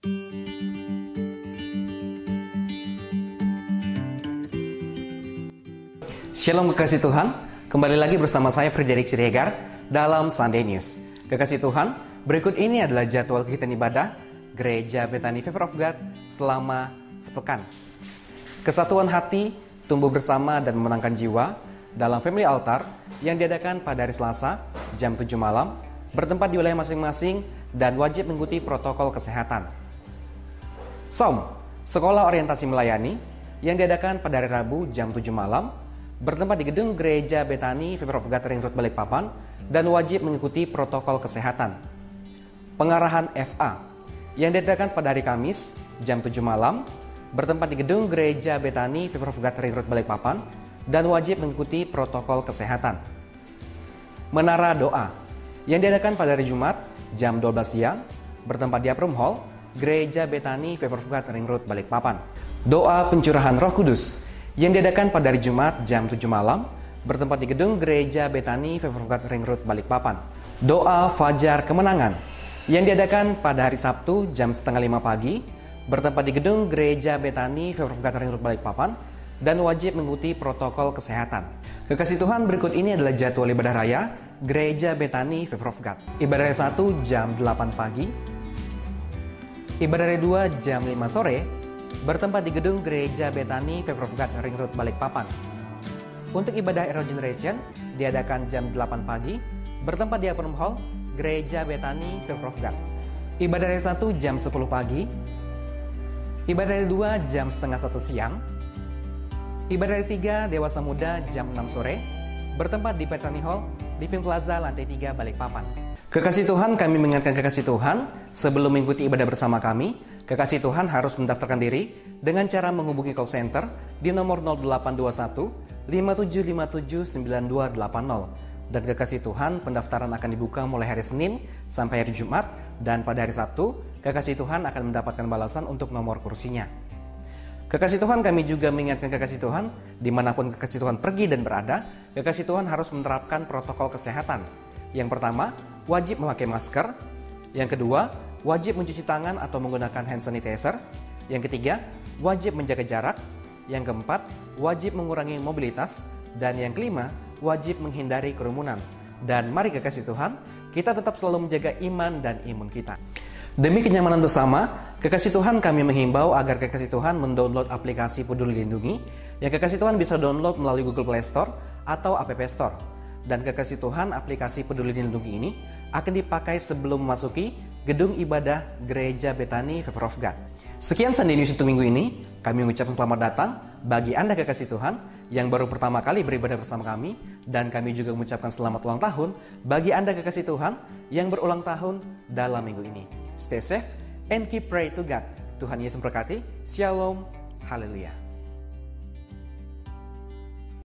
Shalom kekasih Tuhan, kembali lagi bersama saya Frederick Siregar dalam Sunday News. Kekasih Tuhan, berikut ini adalah jadwal kegiatan ibadah Gereja Bethany Favor of God selama sepekan. Kesatuan hati, tumbuh bersama dan memenangkan jiwa dalam Family Altar yang diadakan pada hari Selasa jam 7 malam bertempat di wilayah masing-masing dan wajib mengikuti protokol kesehatan. SOM, Sekolah Orientasi Melayani yang diadakan pada hari Rabu jam 7 malam bertempat di gedung Gereja Betani Fever of God Road Balikpapan dan wajib mengikuti protokol kesehatan. Pengarahan FA yang diadakan pada hari Kamis jam 7 malam bertempat di gedung Gereja Betani Fever of God Road Balikpapan dan wajib mengikuti protokol kesehatan. Menara Doa yang diadakan pada hari Jumat jam 12 siang bertempat di Aprum Hall Gereja Betani Fever of God Ring Road Balikpapan. Doa pencurahan Roh Kudus yang diadakan pada hari Jumat jam 7 malam bertempat di gedung Gereja Betani God Ring Road Balikpapan. Doa Fajar Kemenangan yang diadakan pada hari Sabtu jam setengah lima pagi bertempat di gedung Gereja Betani God Ring Road Balikpapan dan wajib mengikuti protokol kesehatan. Kekasih Tuhan berikut ini adalah jadwal ibadah raya Gereja Betani God. Ibadah hari 1 jam 8 pagi, ibadah hari 2 jam 5 sore, bertempat di gedung Gereja Betani God Ring Road Balikpapan. Untuk ibadah Aero Generation diadakan jam 8 pagi, bertempat di Apron Hall, Gereja Betani God. Ibadah hari 1 jam 10 pagi, ibadah hari 2 jam setengah 1 siang, ibadah hari 3 Dewasa Muda jam 6 sore, bertempat di Petani Hall, Living Plaza, lantai 3, Balikpapan. Kekasih Tuhan, kami mengingatkan kekasih Tuhan, sebelum mengikuti ibadah bersama kami, kekasih Tuhan harus mendaftarkan diri dengan cara menghubungi call center di nomor 0821 5757 9280. Dan kekasih Tuhan, pendaftaran akan dibuka mulai hari Senin sampai hari Jumat, dan pada hari Sabtu, kekasih Tuhan akan mendapatkan balasan untuk nomor kursinya. Kekasih Tuhan, kami juga mengingatkan kekasih Tuhan, di mana pun kekasih Tuhan pergi dan berada, kekasih Tuhan harus menerapkan protokol kesehatan. Yang pertama, wajib memakai masker. Yang kedua, wajib mencuci tangan atau menggunakan hand sanitizer. Yang ketiga, wajib menjaga jarak. Yang keempat, wajib mengurangi mobilitas. Dan yang kelima, wajib menghindari kerumunan. Dan mari kekasih Tuhan, kita tetap selalu menjaga iman dan imun kita. Demi kenyamanan bersama, kekasih Tuhan kami menghimbau agar kekasih Tuhan mendownload aplikasi Peduli Lindungi yang kekasih Tuhan bisa download melalui Google Play Store atau App Store. Dan kekasih Tuhan, aplikasi Peduli Lindungi ini akan dipakai sebelum memasuki gedung ibadah Gereja Betani Favor of God. Sekian Sunday News untuk minggu ini. Kami mengucapkan selamat datang bagi Anda kekasih Tuhan yang baru pertama kali beribadah bersama kami dan kami juga mengucapkan selamat ulang tahun bagi Anda kekasih Tuhan yang berulang tahun dalam minggu ini. Stay safe and keep pray to God. Tuhan Yesus memberkati. Shalom. Haleluya.